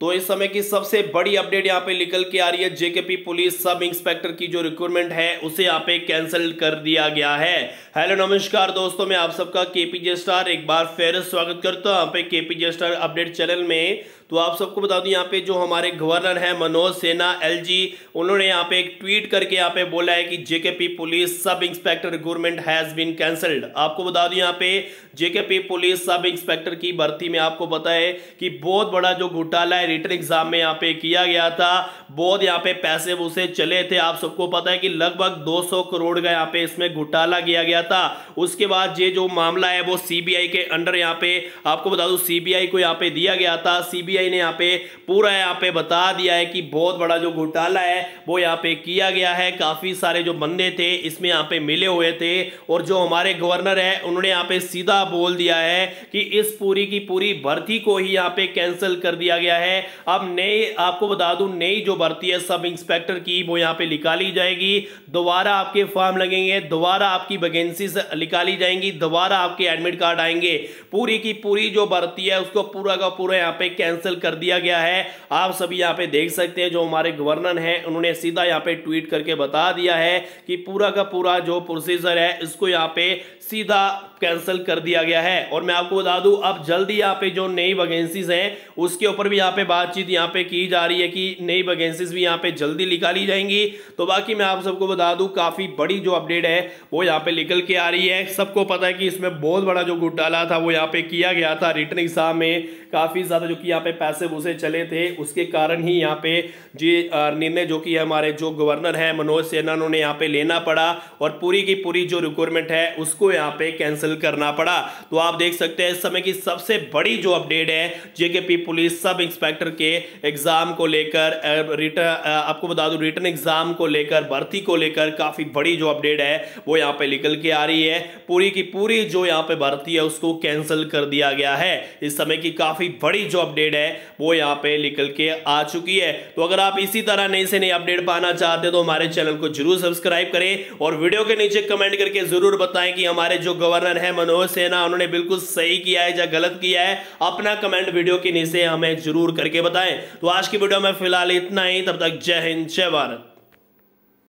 तो इस समय की सबसे बड़ी अपडेट यहाँ पे निकल के आ रही है। जेकेपी पुलिस सब इंस्पेक्टर की जो रिक्रूटमेंट है, उसे यहाँ पे कैंसिल कर दिया गया है। हेलो, नमस्कार दोस्तों, मैं आप सबका केपीजे स्टार एक बार फिर स्वागत करता हूँ। यहाँ पे केपीजे स्टार अपडेट चैनल में। तो आप सबको बता दूँ, यहाँ पे जो हमारे गवर्नर हैं, मनोज सिन्हा एलजी, उन्होंने यहाँ पे एक ट्वीट करके यहाँ पे बोला है कि JKP police sub inspector recruitment has been cancelled. आपको बता दूँ, यहाँ पे जेकेपी पुलिस सब इंस्पेक्टर की भर्ती में आपको पता है कि बहुत बड़ा जो घोटाला है रिटर्न एग्ज़ाम में यहाँ पे किया गया था बहुत यहाँ पे पैसे उसे चले थे आप सबको पता है कि लगभग 200 करोड़ का यहाँ पे इसमें घोटाला किया गया था उसके बाद ये जो मामला है वो सीबीआई के अंडर यहाँ पे आपको बता दू सीबीआई को यहाँ पे दिया गया था सीबीआई ने यहाँ पे पूरा यहाँ पे बता दिया है कि बहुत बड़ा जो घोटाला है वो यहाँ पे किया गया है काफ़ी सारे जो बंदे थे इसमें यहाँ पे मिले हुए थे और जो हमारे गवर्नर है उन्होंने यहाँ पे सीधा बोल दिया है कि इस पूरी की पूरी भर्ती को ही यहाँ पे कैंसिल कर दिया गया है अब नई आपको बता दू, नई जो भर्ती है, सब इंस्पेक्टर की वो यहाँ पे निकाली जाएगी। दोबारा आपके फॉर्म लगेंगे, दोबारा आपकी वैकेंसी निकाली जाएँगी, दोबारा आपके एडमिट कार्ड आएँगे। पूरी की पूरी जो भर्ती है, उसको पूरा का पूरा यहाँ पे कैंसिल कर दिया गया है। आप सभी यहाँ पे देख सकते हैं, जो हमारे गवर्नर हैं, उन्होंने सीधा यहाँ पे ट्वीट करके बता दिया है कि पूरा का पूरा जो प्रोसीजर है, इसको यहाँ पे सीधा कैंसिल कर दिया गया है। और मैं आपको बता दूँ, अब जल्दी यहाँ पे जो नई वैकेंसीज हैं, उसके ऊपर भी यहाँ पे बातचीत यहाँ पे की जा रही है कि नई वैकेंसीज भी यहाँ पे जल्दी निकाली जाएँगी। तो बाकी मैं आप सबको बता दूँ, काफ़ी बड़ी जो अपडेट है, वो यहाँ पे निकल के आ रही है। सबको पता है कि इसमें बहुत बड़ा जो घोटाला था, वो यहाँ पे किया गया था रिटर्न एग्ज़ाम में। काफ़ी ज़्यादा जो कि यहाँ पे पैसे वूसे चले थे, उसके कारण ही यहाँ पे जी निर्णय जो कि हमारे जो गवर्नर है, मनोज सिन्हा उन्होंने यहाँ पे लेना पड़ा और पूरी की पूरी जो रिक्वायरमेंट है, उसको यहाँ पे कैंसिल करना पड़ा। तो आप देख सकते हैं, इस समय की सबसे बड़ी जो अपडेट है जेकेपी पुलिस सब इंस्पेक्टर के एग्ज़ाम को लेकर रिटर्न आपको बता दूँ रिटर्न एग्ज़ाम को लेकर, भर्ती को लेकर काफ़ी बड़ी जो अपडेट है, वो यहाँ पे निकल के आ रही है। पूरी की पूरी जो यहाँ पे भर्ती है, उसको कैंसिल कर दिया गया है। इस समय की काफ़ी बड़ी जो अपडेट है, वो यहाँ पे निकल के आ चुकी है। तो अगर आप इसी तरह नई से नई अपडेट पाना चाहते तो हमारे चैनल को ज़रूर सब्सक्राइब करें और वीडियो के नीचे कमेंट करके ज़रूर बताएँ कि हमारे जो गवर्नर है, मनोज सिन्हा, उन्होंने बिल्कुल सही किया है या गलत किया है। अपना कमेंट वीडियो के नीचे हमें ज़रूर करके बताएँ। तो आज की वीडियो में फ़िलहाल इतना ही। तब तक जय हिंद, जय भारत।